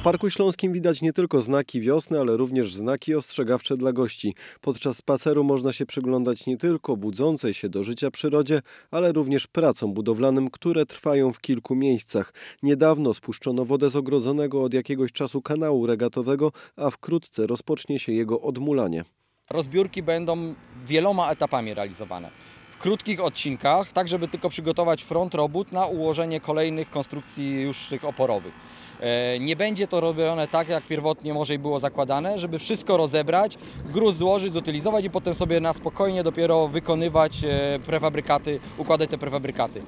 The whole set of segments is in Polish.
W Parku Śląskim widać nie tylko znaki wiosny, ale również znaki ostrzegawcze dla gości. Podczas spaceru można się przyglądać nie tylko budzącej się do życia przyrodzie, ale również pracom budowlanym, które trwają w kilku miejscach. Niedawno spuszczono wodę z ogrodzonego od jakiegoś czasu kanału regatowego, a wkrótce rozpocznie się jego odmulanie. Rozbiórki będą wieloma etapami realizowane. Krótkich odcinkach, tak żeby tylko przygotować front robót na ułożenie kolejnych konstrukcji już tych oporowych. E, Nie będzie to robione tak, jak pierwotnie może było zakładane, żeby wszystko rozebrać, gruz złożyć, zutylizować i potem sobie na spokojnie dopiero wykonywać e, prefabrykaty, układać te prefabrykaty.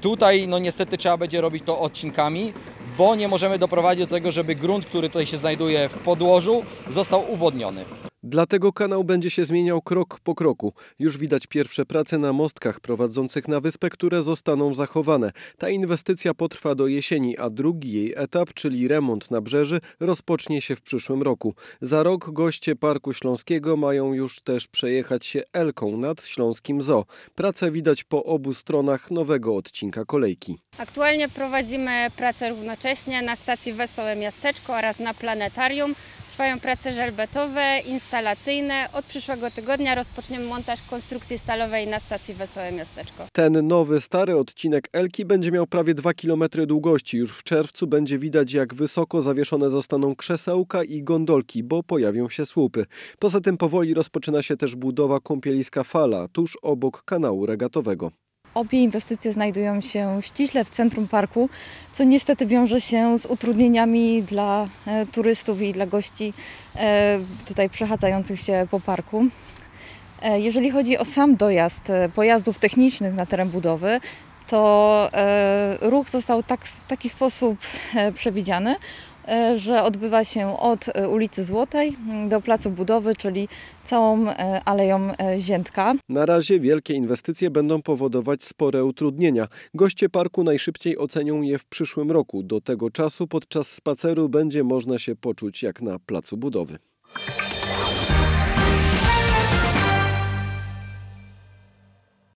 Tutaj no niestety trzeba będzie robić to odcinkami, bo nie możemy doprowadzić do tego, żeby grunt, który tutaj się znajduje w podłożu, został uwodniony. Dlatego kanał będzie się zmieniał krok po kroku. Już widać pierwsze prace na mostkach prowadzących na wyspę, które zostaną zachowane. Ta inwestycja potrwa do jesieni, a drugi jej etap, czyli remont nabrzeży, rozpocznie się w przyszłym roku. Za rok goście Parku Śląskiego mają już też przejechać się Elką nad Śląskim Zoo. Prace widać po obu stronach nowego odcinka kolejki. Aktualnie prowadzimy pracę równocześnie na stacji Wesołe Miasteczko oraz na planetarium. Trwają prace żelbetowe, instalacyjne. Od przyszłego tygodnia rozpoczniemy montaż konstrukcji stalowej na stacji Wesołe Miasteczko. Ten nowy, stary odcinek Elki będzie miał prawie 2 km długości. Już w czerwcu będzie widać, jak wysoko zawieszone zostaną krzesełka i gondolki, bo pojawią się słupy. Poza tym powoli rozpoczyna się też budowa kąpieliska Fala, tuż obok kanału regatowego. Obie inwestycje znajdują się ściśle w centrum parku, co niestety wiąże się z utrudnieniami dla e, turystów i dla gości e, tutaj przechadzających się po parku. E, Jeżeli chodzi o sam dojazd pojazdów technicznych na teren budowy, to ruch został tak, w taki sposób przewidziany, że odbywa się od e, ulicy Złotej m, do placu budowy, czyli całą e, aleją e, Ziętka. Na razie wielkie inwestycje będą powodować spore utrudnienia. Goście parku najszybciej ocenią je w przyszłym roku. Do tego czasu podczas spaceru będzie można się poczuć jak na placu budowy.